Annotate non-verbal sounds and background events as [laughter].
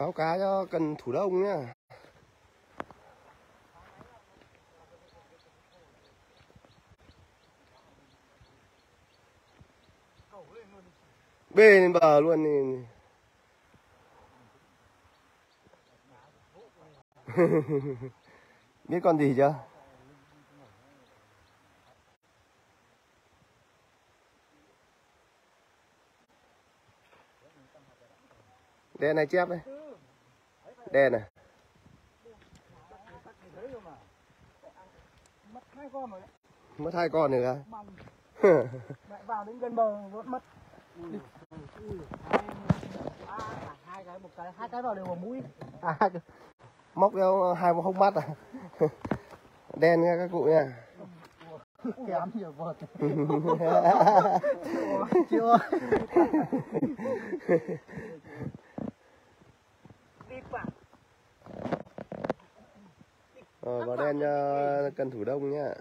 báo cá cho cần thủ đông nhá. Bê lên bờ luôn thì [laughs] biết con gì chưa? Đèn này chép đây đèn này mất hai con rồi đấy. mất hai con nữa mẹ vào đến gần bờ vẫn mất hai, cái một cái hai cái vào đều vào mũi à hai cái. móc theo hai hốc mắt à [laughs] đen nha các cụ nha kém nhiều vợt [laughs] chưa đi vào Rồi, vào đen cho cần thủ đông nhá